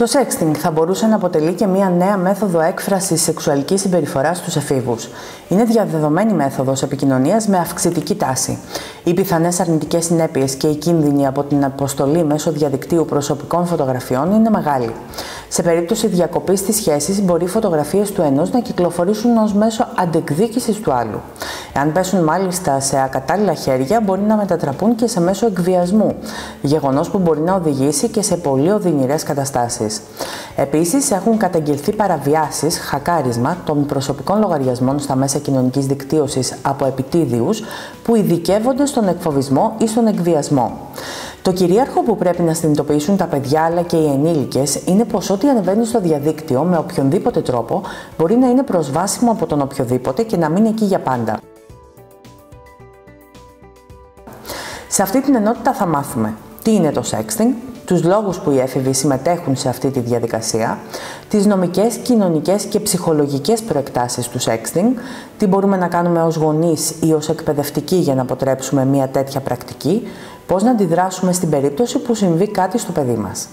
Το sexting θα μπορούσε να αποτελεί και μία νέα μέθοδο έκφρασης σεξουαλικής συμπεριφοράς στους εφήβους. Είναι διαδεδομένη μέθοδος επικοινωνίας με αυξητική τάση. Οι πιθανές αρνητικές συνέπειες και οι κίνδυνοι από την αποστολή μέσω διαδικτύου προσωπικών φωτογραφιών είναι μεγάλοι. Σε περίπτωση διακοπής τη σχέση, μπορεί οι φωτογραφίες του ενός να κυκλοφορήσουν ως μέσο αντεκδίκησης του άλλου. Εάν πέσουν μάλιστα σε ακατάλληλα χέρια, μπορεί να μετατραπούν και σε μέσο εκβιασμού, γεγονός που μπορεί να οδηγήσει και σε πολύ οδυνηρές καταστάσεις. Επίσης, έχουν καταγγελθεί παραβιάσεις, χακάρισμα των προσωπικών λογαριασμών στα μέσα κοινωνικής δικτύωσης από επιτίδιους που ειδικεύονται στον εκφοβισμό ή στον εκβιασμό. Το κυρίαρχο που πρέπει να συνειδητοποιήσουν τα παιδιά αλλά και οι ενήλικες είναι πως ό,τι ανεβαίνει στο διαδίκτυο με οποιονδήποτε τρόπο μπορεί να είναι προσβάσιμο από τον οποιοδήποτε και να μείνει εκεί για πάντα. Σε αυτή την ενότητα θα μάθουμε τι είναι το sexting, τους λόγους που οι έφηβοι συμμετέχουν σε αυτή τη διαδικασία, τις νομικές, κοινωνικές και ψυχολογικές προεκτάσεις του sexting, τι μπορούμε να κάνουμε ως γονείς ή ως εκπαιδευτικοί για να αποτρέψουμε μια τέτοια πρακτική, πώς να αντιδράσουμε στην περίπτωση που συμβεί κάτι στο παιδί μας.